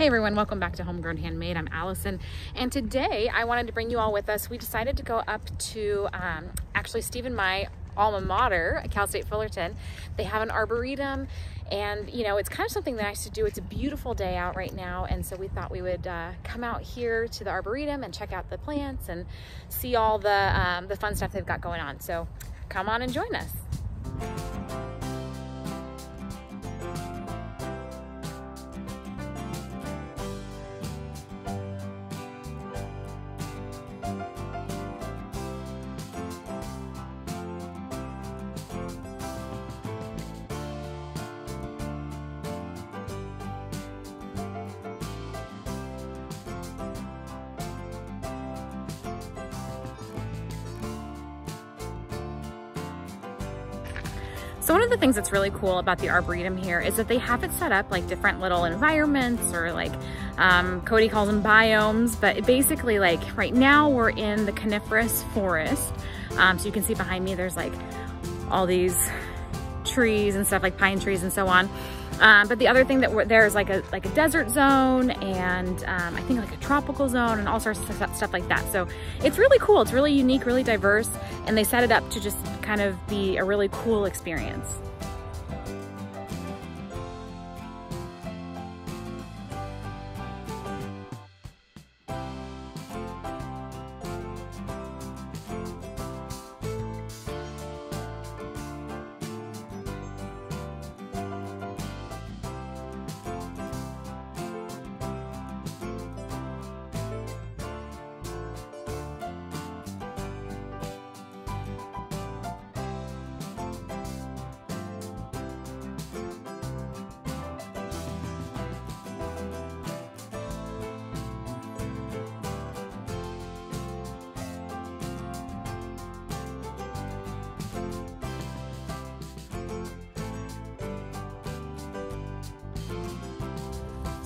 Hey everyone, welcome back to Homegrown Handmade. I'm Allison, and today I wanted to bring you all with us. We decided to go up to um, actually Steve and my alma mater Cal State Fullerton. They have an arboretum, and you know it's kind of something nice to do. It's a beautiful day out right now, and so we thought we would uh, come out here to the arboretum and check out the plants and see all the um, the fun stuff they've got going on. So come on and join us. So one of the things that's really cool about the Arboretum here is that they have it set up like different little environments or like um, Cody calls them biomes, but basically like right now we're in the coniferous forest. Um, so you can see behind me there's like all these trees and stuff like pine trees and so on. Um, but the other thing that there is like a like a desert zone and um, I think like a tropical zone and all sorts of stuff, stuff like that. So it's really cool. It's really unique, really diverse, and they set it up to just kind of be a really cool experience.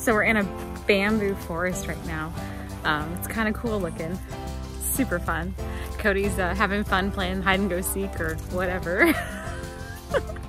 So we're in a bamboo forest right now. Um, it's kind of cool looking, super fun. Cody's uh, having fun playing hide and go seek or whatever.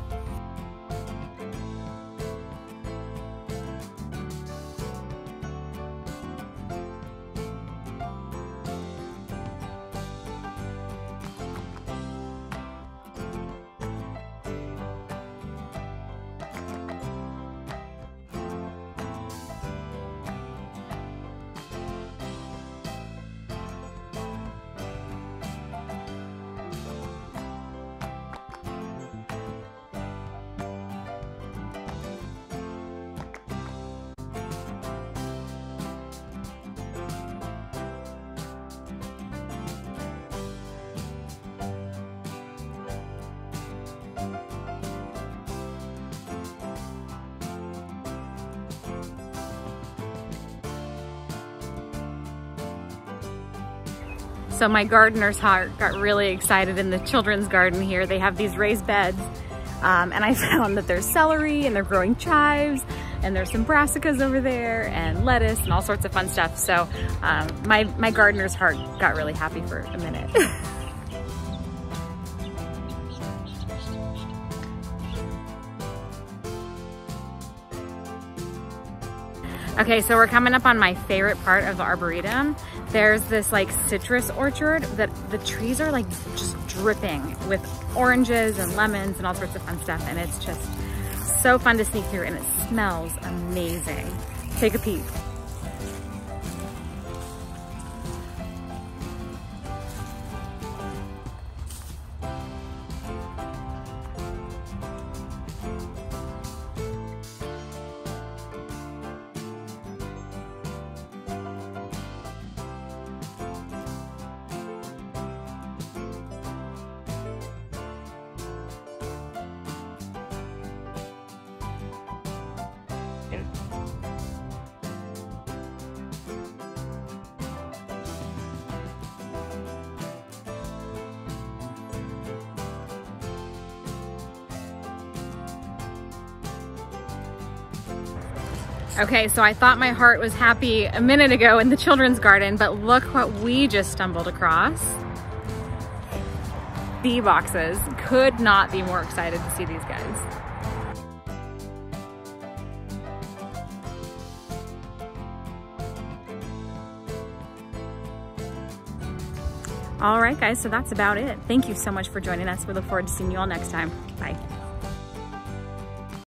So my gardener's heart got really excited in the children's garden here. They have these raised beds um, and I found that there's celery and they're growing chives and there's some brassicas over there and lettuce and all sorts of fun stuff. So um, my, my gardener's heart got really happy for a minute. Okay, so we're coming up on my favorite part of the Arboretum. There's this like citrus orchard that the trees are like just dripping with oranges and lemons and all sorts of fun stuff. And it's just so fun to sneak through and it smells amazing. Take a peek. Okay, so I thought my heart was happy a minute ago in the children's garden, but look what we just stumbled across. The boxes. Could not be more excited to see these guys. All right, guys, so that's about it. Thank you so much for joining us. We look forward to seeing you all next time. Bye.